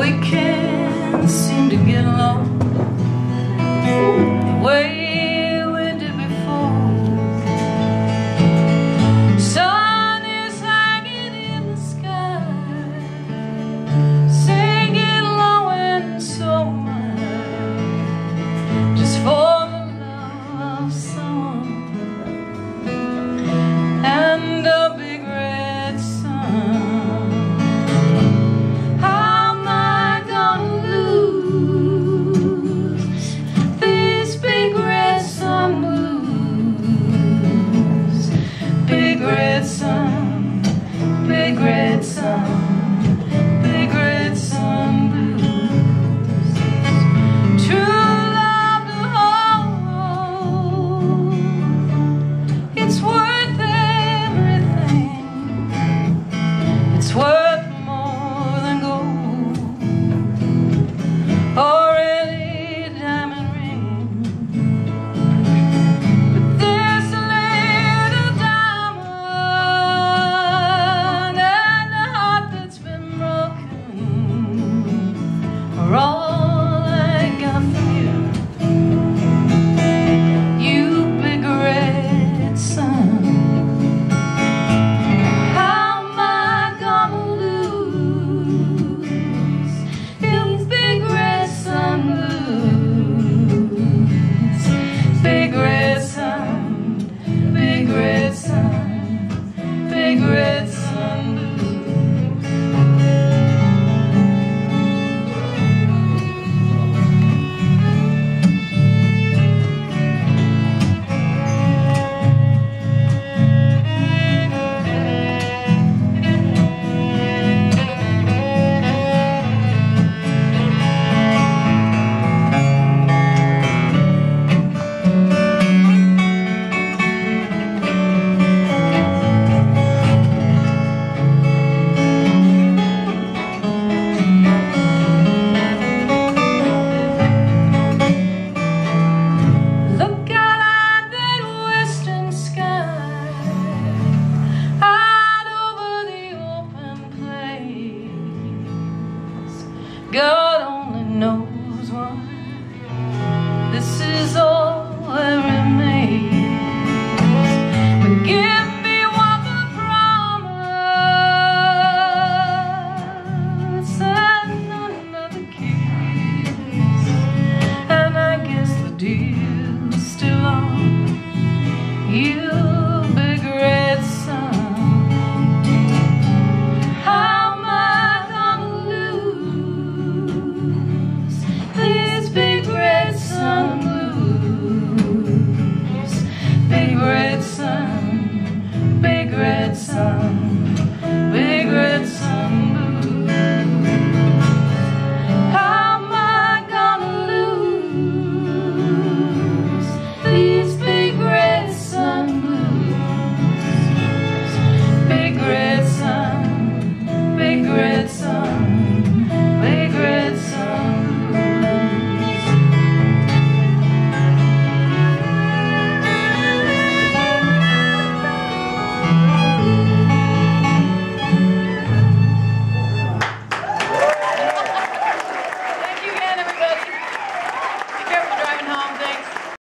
we can't seem to get along. The way You.